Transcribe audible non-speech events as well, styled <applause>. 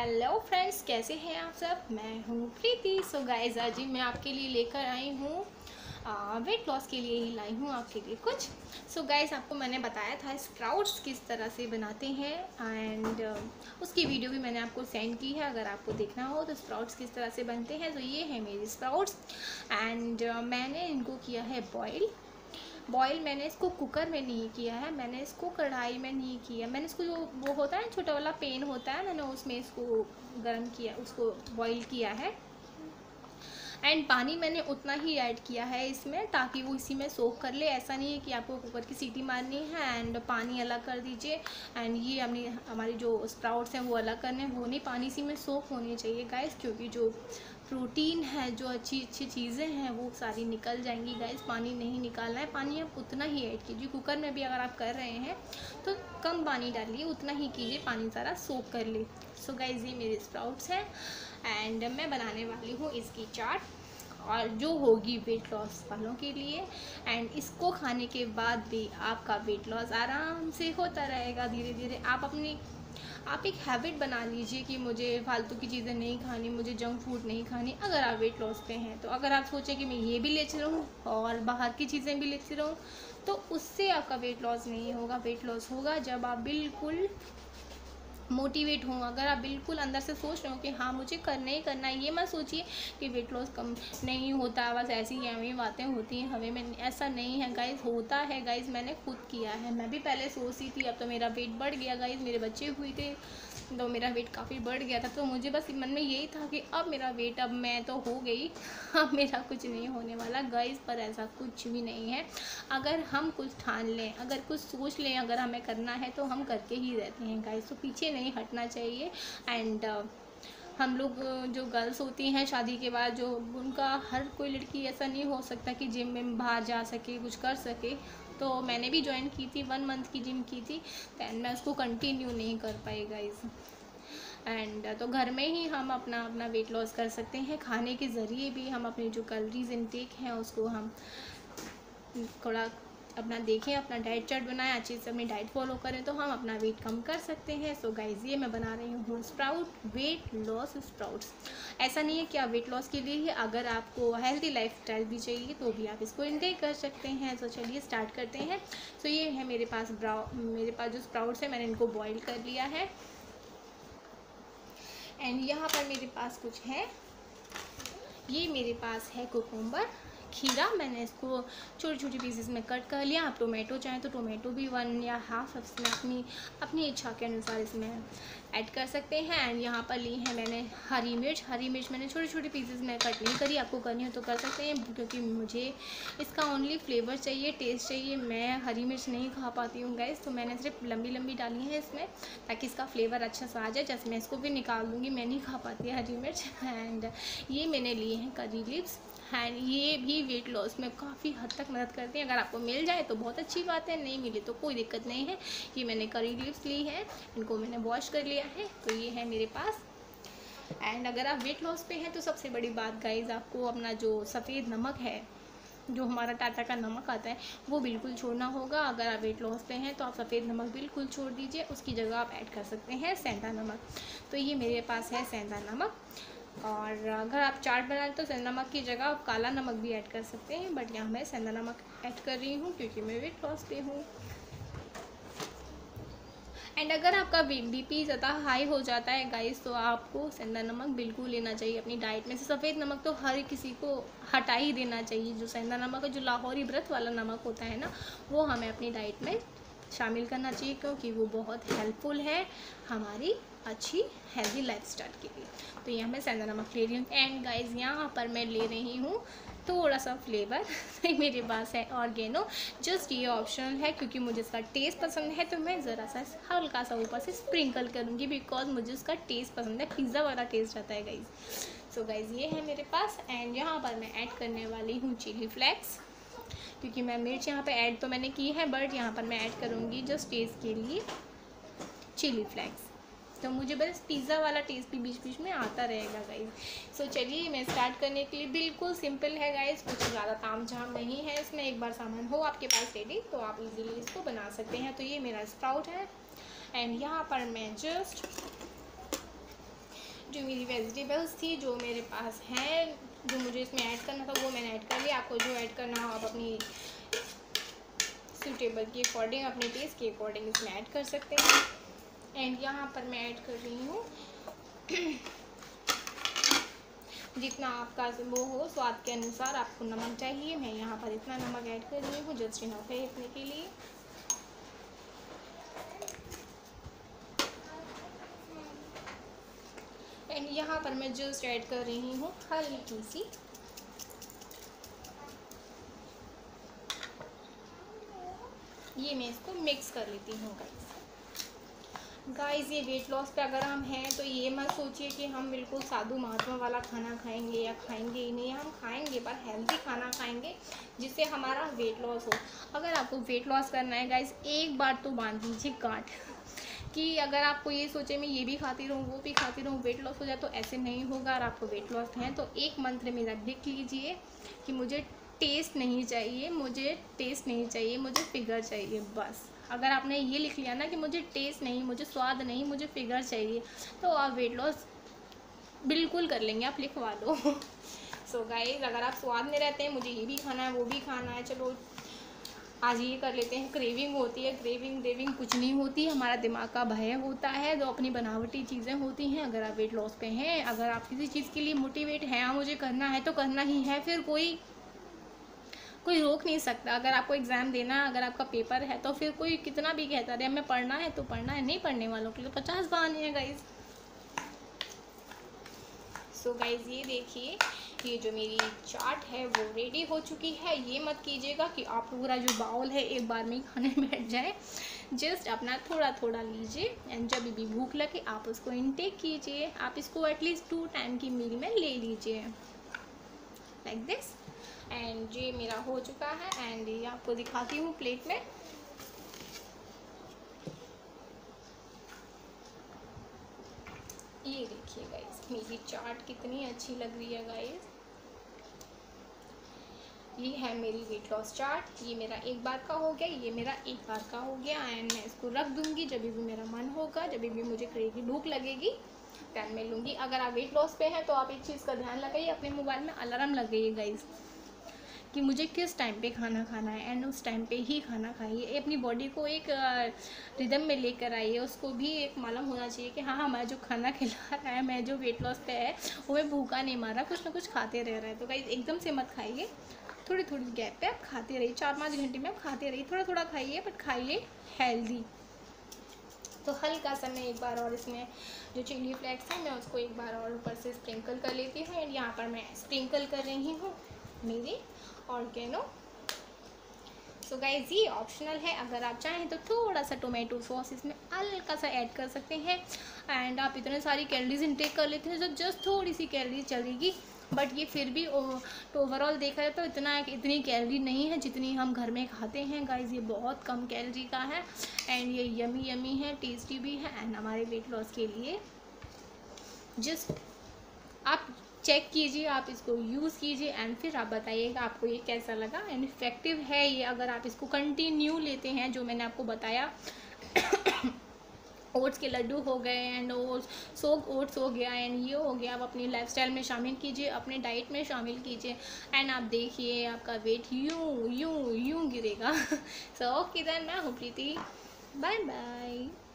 Hello friends कैसे हैं आप सब? मैं हूँ प्रीति। सो गाइस आज ही मैं आपके लिए लेकर आई हूँ वेट लॉस के लिए ही लाई हूँ आपके लिए कुछ। सो so गाइस आपको मैंने बताया था स्प्राउट्स किस तरह से बनाते हैं एंड uh, उसकी वीडियो भी मैंने आपको सेंड की है अगर आपको देखना हो तो स्प्राउट्स किस तरह से बनते हैं। तो ये है मेरे स्प्राउट्स एंड मैंने इनको किया है बॉयल बॉयल मैंने इसको कुकर में नहीं किया है, मैंने इसको कढ़ाई में नहीं किया। मैंने इसको जो, वो होता है छोटा वाला पेन होता है, मैंने उसमें इसको गर्म किया, उसको बॉईल किया है। एंड पानी मैंने उतना ही ऐड किया है इसमें, ताकि वो इसी में सोख कर ले। ऐसा नहीं है कि आपको कुकर की सीटी मारनी है एंड पानी अलग कर दीजिए। एंड ये अपनी हमारी जो स्प्राउट्स हैं, वो अलग करने वो नहीं, पानी इसी में सोख होनी चाहिए गाइस क्योंकि जो प्रोटीन है, जो अच्छी अच्छी चीज़ें हैं, वो सारी निकल जाएँगी गाइस पानी नहीं निकालना है। पानी आप उतना ही ऐड कीजिए। कुकर में भी अगर आप कर रहे हैं तो कम पानी डालिए, उतना ही कीजिए, पानी सारा सोख कर ले। सो गाइज़ ये मेरे स्प्राउट्स हैं। एंड मैं बनाने वाली हूँ इसकी चाट। और जो होगी वेट लॉस वालों के लिए। एंड इसको खाने के बाद भी आपका वेट लॉस आराम से होता रहेगा। धीरे धीरे आप अपनी आप एक हैबिट बना लीजिए कि मुझे फालतू की चीज़ें नहीं खानी, मुझे जंक फ़ूड नहीं खानी, अगर आप वेट लॉस पे हैं। तो अगर आप सोचें कि मैं ये भी लेती रहूँ और बाहर की चीज़ें भी लेती रहूँ तो उससे आपका वेट लॉस नहीं होगा। वेट लॉस होगा जब आप बिल्कुल मोटिवेट हूँ। अगर आप बिल्कुल अंदर से सोच रहे हो कि हाँ मुझे करना ही करना है, ये मत सोचिए कि वेट लॉस कम नहीं होता, बस ऐसी हमें बातें होती हैं। हमें में ऐसा नहीं है। गाइज़ होता है। गाइज़ मैंने खुद किया है। मैं भी पहले सोचती थी, अब तो मेरा वेट बढ़ गया। गाइज़ मेरे बच्चे हुए थे तो मेरा वेट काफ़ी बढ़ गया था। तो मुझे बस मन में यही था कि अब मेरा वेट अब मैं तो हो गई। अब मेरा कुछ नहीं होने वाला। गाइस पर ऐसा कुछ भी नहीं है। अगर हम कुछ ठान लें, अगर कुछ सोच लें, अगर हमें करना है तो हम करके ही रहते हैं। गाइस तो पीछे नहीं हटना चाहिए। एंड uh, हम लोग जो गर्ल्स होती हैं शादी के बाद जो उनका हर कोई लड़की ऐसा नहीं हो सकता कि जिम में बाहर जा सके कुछ कर सके। तो मैंने भी ज्वाइन की थी वन मंथ की जिम की थी दैन मैं उसको कंटिन्यू नहीं कर पाई गाइज़ एंड तो घर में ही हम अपना अपना वेट लॉस कर सकते हैं। खाने के ज़रिए भी हम अपनी जो कैलरीज इनटेक हैं उसको हम थोड़ा अपना देखें, अपना डाइट चार्ट बनाएँ, अच्छे से अपनी डाइट फॉलो करें तो हम अपना वेट कम कर सकते हैं। सो गाइज़ ये मैं बना रही हूँ स्प्राउट वेट लॉस स्प्राउट्स ऐसा नहीं है कि आप वेट लॉस के लिए ही, अगर आपको हेल्दी लाइफ स्टाइल भी चाहिए तो भी आप इसको इंटेक कर सकते हैं। तो चलिए स्टार्ट करते हैं। सो ये है मेरे पास मेरे पास जो स्प्राउट्स है, मैंने इनको बॉयल कर लिया है। एंड यहाँ पर मेरे पास कुछ है। ये मेरे पास है कोकुम्बर खीरा मैंने इसको छोटी छोटी पीसेस में कट कर लिया। आप टोमेटो चाहें तो टोमेटो भी वन या हाफ़ इसमें अपनी अपनी इच्छा के अनुसार इसमें ऐड कर सकते हैं। एंड यहाँ पर ली है मैंने हरी मिर्च। हरी मिर्च मैंने छोटे छोटे पीसेस में कट नहीं करी। आपको करनी हो तो कर सकते हैं, क्योंकि मुझे इसका ओनली फ्लेवर चाहिए टेस्ट चाहिए। मैं हरी मिर्च नहीं खा पाती हूँ गैस तो मैंने सिर्फ़ लंबी लंबी डाली है इसमें, ताकि इसका फ्लेवर अच्छा सा आ जाए। जैसे मैं इसको भी निकाल दूँगी मैं नहीं खा पाती हरी मिर्च। <laughs> एंड ये मैंने लिए हैं करी लिप्स एंड ये भी वेट लॉस में काफ़ी हद तक मदद करते हैं। अगर आपको मिल जाए तो बहुत अच्छी बात है, नहीं मिले तो कोई दिक्कत नहीं है। ये मैंने करी लिप्स ली है, इनको मैंने वॉश कर लिया है तो ये है मेरे पास। एंड अगर आप वेट लॉस पे हैं तो सबसे बड़ी बात गाइज़ आपको अपना जो सफ़ेद नमक है, जो हमारा टाटा का नमक आता है, वो बिल्कुल छोड़ना होगा। अगर आप वेट लॉस पे हैं तो आप सफ़ेद नमक बिल्कुल छोड़ दीजिए, उसकी जगह आप ऐड कर सकते हैं सेंधा नमक। तो ये मेरे पास है सेंधा नमक। और अगर आप चाट बना रहे तो सेंधा नमक की जगह आप काला नमक भी ऐड कर सकते हैं बट यहाँ मैं सेंधा नमक ऐड कर रही हूँ क्योंकि मैं वेट लॉस पे हूँ। एंड अगर आपका बी पी ज़्यादा हाई हो जाता है गाइस तो आपको सेंधा नमक बिल्कुल लेना चाहिए। अपनी डाइट में से सफ़ेद नमक तो हर किसी को हटा ही देना चाहिए। जो सेंधा नमक है, जो लाहौरी व्रत वाला नमक होता है ना, वो हमें अपनी डाइट में शामिल करना चाहिए क्योंकि वो बहुत हेल्पफुल है हमारी अच्छी हेल्दी लाइफ स्टाइल के लिए। तो यहाँ मैं सेंधा नमक ले रही हूँ। एंड गाइज़ यहाँ पर मैं ले रही हूँ थोड़ा सा फ्लेवर <laughs> मेरे पास है ऑर्गेनो जस्ट ये ऑप्शनल है क्योंकि मुझे इसका टेस्ट पसंद है तो मैं ज़रा सा हल्का सा ऊपर से स्प्रिंकल करूँगी बिकॉज़ मुझे उसका टेस्ट पसंद है। पिज़्ज़ा वाला टेस्ट आता है गाइज़ सो गाइज़ ये है मेरे पास। एंड यहाँ पर मैं ऐड करने वाली हूँ चिली फ्लेक्स क्योंकि मैं मिर्च यहाँ पे ऐड तो मैंने की है बट यहाँ पर मैं ऐड करूँगी जस्ट टेस्ट के लिए चिली फ्लेक्स तो मुझे बस पिज़्ज़ा वाला टेस्ट भी बीच बीच में आता रहेगा गाइज़ सो so, चलिए मैं स्टार्ट करने के लिए बिल्कुल सिंपल है गाइज़ कुछ ज़्यादा ताम झाम नहीं है इसमें. एक बार सामान हो आपके पास रेडी तो आप इजीली इसको बना सकते हैं. तो ये मेरा स्प्राउट है. एंड यहाँ पर मैं जस्ट जो मेरी वेजिटेबल्स थी, जो मेरे पास हैं, जो मुझे इसमें ऐड करना था, वो मैंने ऐड कर लिया। आपको जो ऐड करना हो, आप अपनी सूटेबल के अकॉर्डिंग अपने टेस्ट के अकॉर्डिंग इसमें ऐड कर सकते हैं। एंड यहाँ पर मैं ऐड कर रही हूँ। <clears throat> जितना आपका वो हो, स्वाद के अनुसार आपको नमक चाहिए। मैं यहाँ पर इतना नमक ऐड कर रही हूँ जस्ट इनफ है इतने के लिए। यहाँ पर मैं जस्ट ऐड कर रही हूँ हल्की सी ये मैं इसको मिक्स कर लेती हूँ गाइस गाइस ये वेट लॉस पे अगर हम हैं तो ये मत सोचिए कि हम बिल्कुल साधु महात्मा वाला खाना खाएँगे या खाएँगे ही नहीं। हम खाएँगे, पर हेल्दी खाना खाएँगे जिससे हमारा वेट लॉस हो। अगर आपको वेट लॉस करना है गाइस एक बार तो बाँध दीजिए गांठ कि अगर आपको ये सोचे, मैं ये भी खाती रहूँ, वो भी खाती रहूँ वेट लॉस हो जाए तो ऐसे नहीं होगा और आपको वेट लॉस है तो एक मंत्र मेरा लिख लीजिए कि मुझे टेस्ट नहीं चाहिए, मुझे टेस्ट नहीं चाहिए, मुझे फिगर चाहिए, बस। अगर आपने ये लिख लिया ना कि मुझे टेस्ट नहीं, मुझे स्वाद नहीं, मुझे फिगर चाहिए तो आप वेट लॉस बिल्कुल कर लेंगे, आप लिखवा दो। सो <laughs> so गाइस अगर आप स्वाद में रहते हैं, मुझे ये भी खाना है, वो भी खाना है, चलो आज ये कर लेते हैं क्रेविंग होती है क्रेविंग क्रेविंग कुछ नहीं होती, हमारा दिमाग का भय होता है जो अपनी बनावटी चीज़ें होती हैं, अगर आप वेट लॉस पे हैं, अगर आप किसी चीज़ के लिए मोटिवेट हैं हाँ मुझे करना है तो करना ही है, फिर कोई कोई रोक नहीं सकता, अगर आपको एग्ज़ाम देना है, अगर आपका पेपर है तो फिर कोई कितना भी कहता रहे हमें पढ़ना है तो पढ़ना है, नहीं पढ़ने वालों के लिए तो पचास बहाने हैं गाइज़ सो गाइज़ ये देखिए, ये जो मेरी चाट है, वो रेडी हो चुकी है। ये मत कीजिएगा कि आप पूरा जो बाउल है, एक बार में खाने बैठ जाए। जस्ट अपना थोड़ा थोड़ा लीजिए। एंड जब भी भूख लगे, आप उसको इनटेक कीजिए। आप इसको एटलीस्ट टू टाइम की मील में ले लीजिए। लाइक दिस एंड ये मेरा हो चुका है। एंड ये आपको दिखाती हूँ प्लेट में। ये देखिए गाइस मेरी चाट कितनी अच्छी लग रही है गाइस ये है मेरी वेट लॉस चार्ट ये मेरा एक बार का हो गया, ये मेरा एक बार का हो गया एंड मैं इसको रख दूँगी जब भी मेरा मन होगा, जब भी मुझे क्रेजी भूख लगेगी टाइम में लूँगी. अगर आप वेट लॉस पे हैं तो आप एक चीज़ का ध्यान लगाइए, अपने मोबाइल में अलार्म लगाइए गाइज़ कि मुझे किस टाइम पे खाना खाना है एंड उस टाइम पे ही खाना खाइए। अपनी बॉडी को एक रिदम में लेकर आइए। उसको भी एक मालूम होना चाहिए कि हाँ हमारा जो खाना <laughs> खिला रहा है, मैं जो वेट लॉस पे है, वो मैं भूखा नहीं मारा कुछ ना कुछ खाते रह रहा है। तो कहीं एकदम से मत खाइए। थोड़ी थोड़ी गैप पे आप खाते रहिए। चार पाँच घंटे में आप खाते रहिए। थोड़ा थोड़ा खाइए बट खाइए हेल्दी तो हल्का सा मैं एक बार और इसमें जो चिली फ्लेक्स है, मैं उसको एक बार और ऊपर से स्प्रिंकल कर लेती हूँ। एंड यहाँ पर मैं स्प्रिंकल कर रही हूँ। मेरी ऑर्गेनो। सो गाइज़ ये ऑप्शनल है। अगर आप चाहें तो थोड़ा सा टोमेटो सॉस इसमें हल्का सा ऐड कर सकते हैं। एंड आप इतने सारी कैलरीज इनटेक कर लेते हैं तो जस्ट थोड़ी सी कैलरी चलेगी। बट ये फिर भी तो ओवरऑल देखा जाए तो इतना, इतनी कैलरी नहीं है जितनी हम घर में खाते हैं। गाइज़ ये बहुत कम कैलरी का है। एंड ये यमी यमी है टेस्टी भी है। एंड हमारे वेट लॉस के लिए जस्ट आप चेक कीजिए, आप इसको यूज़ कीजिए एंड फिर आप बताइएगा आपको ये कैसा लगा एंड इफ़ेक्टिव है ये। अगर आप इसको कंटिन्यू लेते हैं, जो मैंने आपको बताया <coughs> ओट्स के लड्डू हो गए एंड ओट्स सोग ओट्स हो गया एंड ये हो गया, आप अपनी लाइफस्टाइल में शामिल कीजिए, अपने डाइट में शामिल कीजिए एंड आप देखिए आपका वेट यूँ यूँ यूँ गिरेगा। सो ओके देन मैं हूँ प्रीति। Bye bye